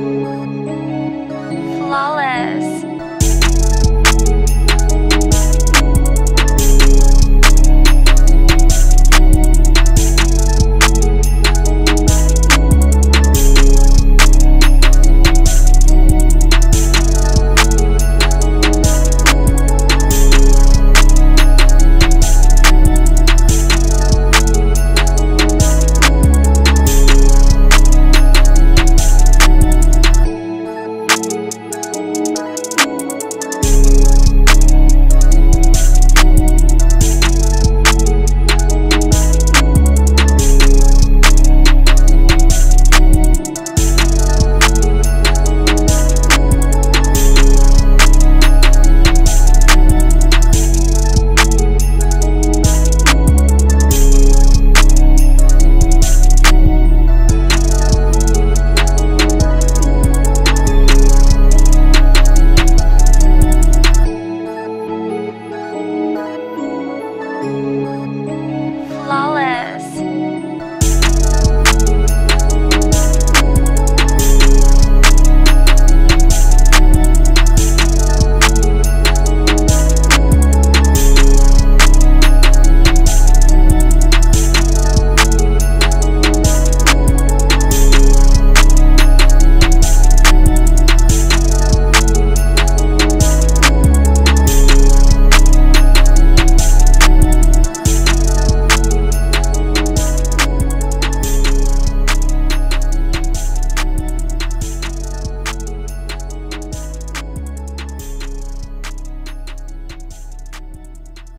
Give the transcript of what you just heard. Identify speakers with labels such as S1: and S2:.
S1: you.